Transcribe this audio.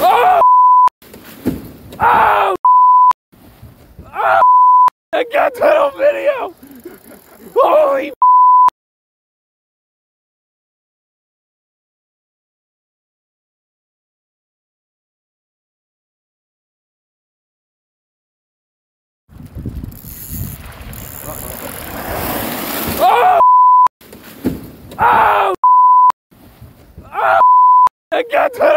Oh! Oh! Oh! I got that on video! Holy Oh! Oh! Oh! Oh! I got that